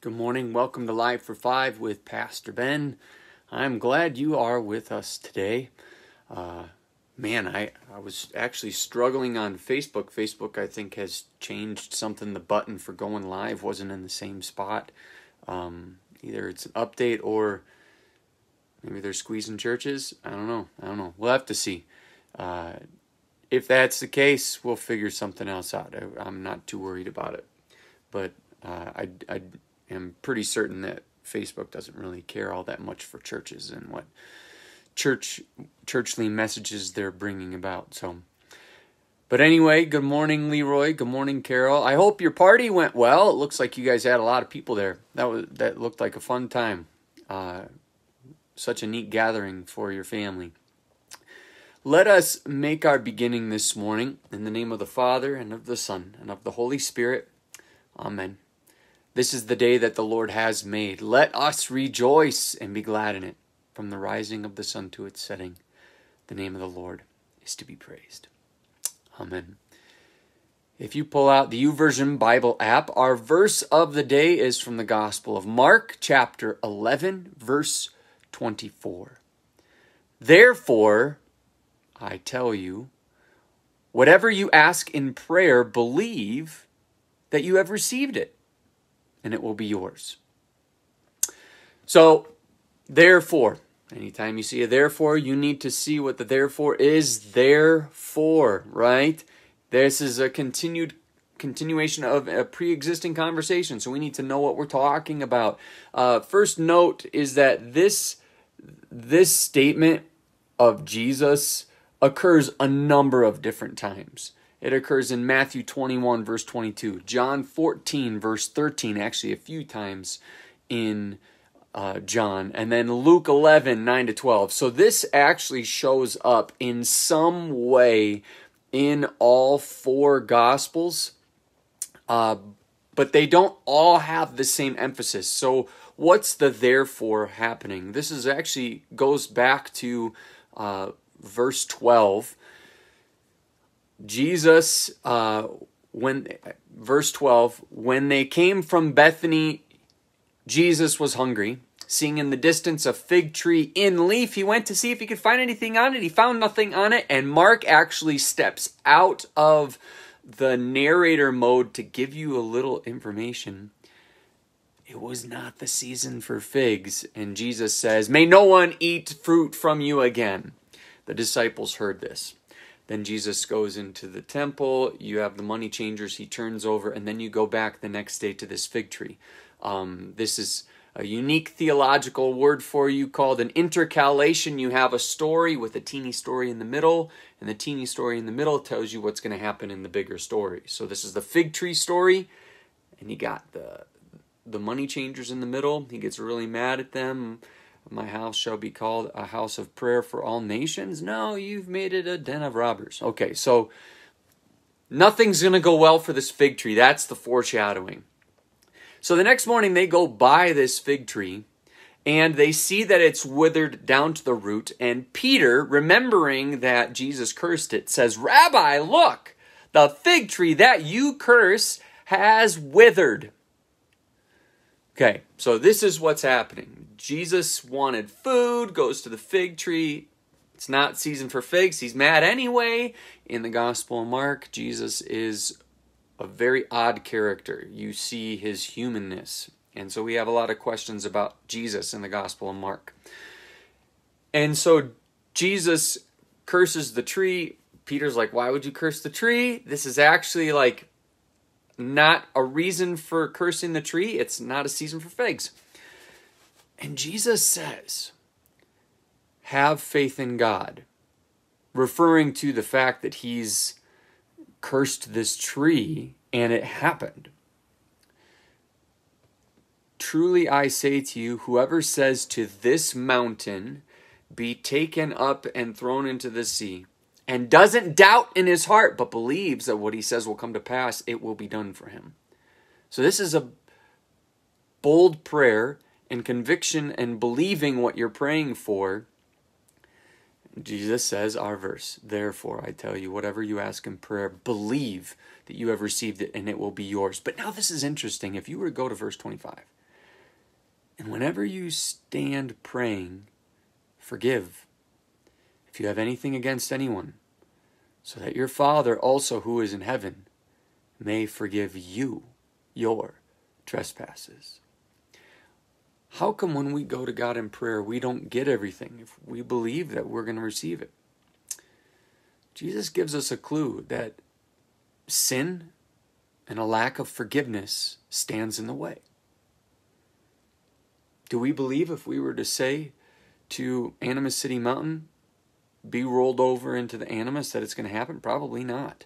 Good morning. Welcome to Live for Five with Pastor Ben. I'm glad you are with us today. Uh, man, I, I was actually struggling on Facebook. Facebook, I think, has changed something. The button for going live wasn't in the same spot. Um, either it's an update or maybe they're squeezing churches. I don't know. I don't know. We'll have to see. Uh, if that's the case, we'll figure something else out. I, am not too worried about it. But uh, I, I am pretty certain that Facebook doesn't really care all that much for churches and what church churchly messages they're bringing about. So, but anyway, good morning, Leroy. Good morning, Carol. I hope your party went well. It looks like you guys had a lot of people there. That was that looked like a fun time. Uh, such a neat gathering for your family. Let us make our beginning this morning in the name of the Father and of the Son and of the Holy Spirit. Amen. This is the day that the Lord has made. Let us rejoice and be glad in it. From the rising of the sun to its setting, the name of the Lord is to be praised. Amen. If you pull out the YouVersion Bible app, our verse of the day is from the Gospel of Mark, chapter 11, verse 24. Therefore, I tell you, whatever you ask in prayer, believe that you have received it and it will be yours. So, therefore, anytime you see a therefore, you need to see what the therefore is there for, right? This is a continued continuation of a pre-existing conversation so we need to know what we're talking about uh, first note is that this this statement of jesus occurs a number of different times it occurs in Matthew 21, verse 22, John 14, verse 13, actually a few times in uh, John, and then Luke 11, 9 to 12. So this actually shows up in some way in all four Gospels, uh, but they don't all have the same emphasis. So what's the therefore happening? This is actually goes back to uh, verse 12 Jesus, uh, when verse 12, when they came from Bethany, Jesus was hungry. Seeing in the distance a fig tree in leaf, he went to see if he could find anything on it. He found nothing on it, and Mark actually steps out of the narrator mode to give you a little information. It was not the season for figs, and Jesus says, May no one eat fruit from you again. The disciples heard this. Then Jesus goes into the temple. You have the money changers. He turns over, and then you go back the next day to this fig tree. Um, this is a unique theological word for you called an intercalation. You have a story with a teeny story in the middle, and the teeny story in the middle tells you what's going to happen in the bigger story. So this is the fig tree story, and you got the the money changers in the middle. He gets really mad at them. My house shall be called a house of prayer for all nations. No, you've made it a den of robbers. Okay, so nothing's going to go well for this fig tree. That's the foreshadowing. So the next morning, they go by this fig tree and they see that it's withered down to the root. And Peter, remembering that Jesus cursed it, says, Rabbi, look, the fig tree that you curse has withered. Okay, so this is what's happening. Jesus wanted food, goes to the fig tree. It's not season for figs. He's mad anyway. In the Gospel of Mark, Jesus is a very odd character. You see his humanness. And so we have a lot of questions about Jesus in the Gospel of Mark. And so Jesus curses the tree. Peter's like, Why would you curse the tree? This is actually like not a reason for cursing the tree. It's not a season for figs. And Jesus says, have faith in God, referring to the fact that he's cursed this tree and it happened. Truly I say to you, whoever says to this mountain, be taken up and thrown into the sea, and doesn't doubt in his heart, but believes that what he says will come to pass, it will be done for him. So this is a bold prayer and conviction and believing what you're praying for, Jesus says, our verse, therefore I tell you, whatever you ask in prayer, believe that you have received it and it will be yours. But now this is interesting. If you were to go to verse 25, And whenever you stand praying, forgive if you have anything against anyone, so that your Father also who is in heaven may forgive you your trespasses. How come when we go to God in prayer, we don't get everything if we believe that we're going to receive it? Jesus gives us a clue that sin and a lack of forgiveness stands in the way. Do we believe if we were to say to Animas City Mountain, be rolled over into the Animas, that it's going to happen? Probably not.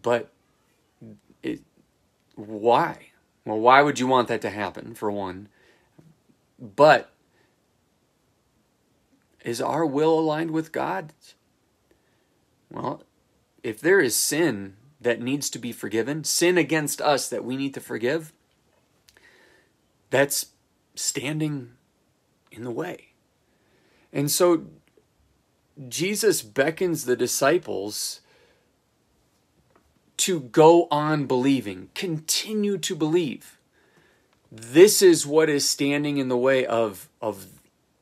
But it, why? Well, why would you want that to happen, for one? But is our will aligned with God's? Well, if there is sin that needs to be forgiven, sin against us that we need to forgive, that's standing in the way. And so Jesus beckons the disciples to go on believing, continue to believe. This is what is standing in the way of, of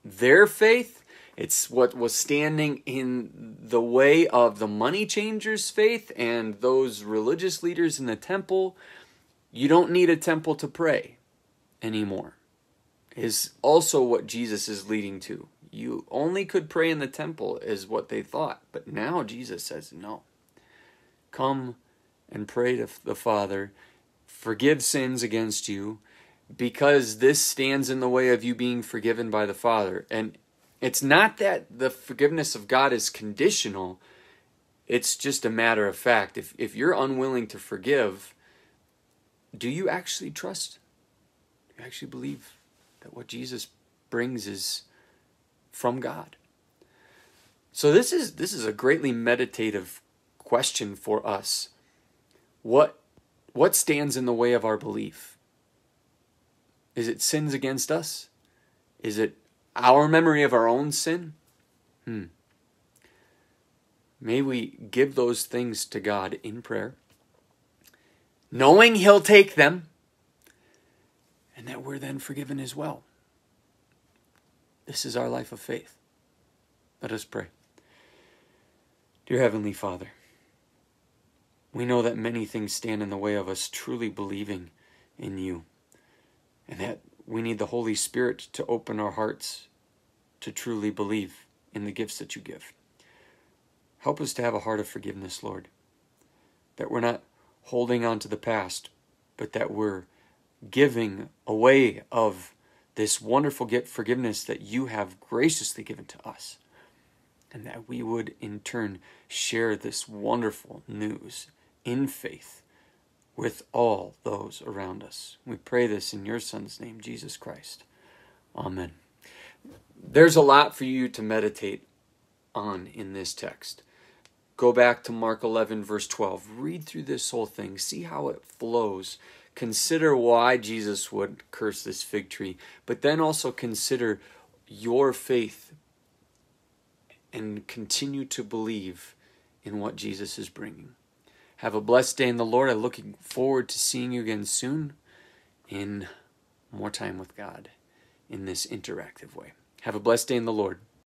their faith. It's what was standing in the way of the money changers' faith and those religious leaders in the temple. You don't need a temple to pray anymore, is also what Jesus is leading to. You only could pray in the temple, is what they thought. But now Jesus says, no. Come and pray to the Father, forgive sins against you, because this stands in the way of you being forgiven by the Father. And it's not that the forgiveness of God is conditional, it's just a matter of fact. If, if you're unwilling to forgive, do you actually trust? Do you actually believe that what Jesus brings is from God? So this is this is a greatly meditative question for us. What what stands in the way of our belief? Is it sins against us? Is it our memory of our own sin? Hmm. May we give those things to God in prayer, knowing He'll take them, and that we're then forgiven as well. This is our life of faith. Let us pray. Dear Heavenly Father, we know that many things stand in the way of us truly believing in you, and that we need the Holy Spirit to open our hearts to truly believe in the gifts that you give. Help us to have a heart of forgiveness, Lord, that we're not holding on to the past, but that we're giving away of this wonderful gift forgiveness that you have graciously given to us and that we would in turn share this wonderful news in faith with all those around us. We pray this in your Son's name, Jesus Christ. Amen. There's a lot for you to meditate on in this text. Go back to Mark 11, verse 12. Read through this whole thing. See how it flows. Consider why Jesus would curse this fig tree, but then also consider your faith and continue to believe in what Jesus is bringing. Have a blessed day in the Lord. I'm looking forward to seeing you again soon in more time with God in this interactive way. Have a blessed day in the Lord.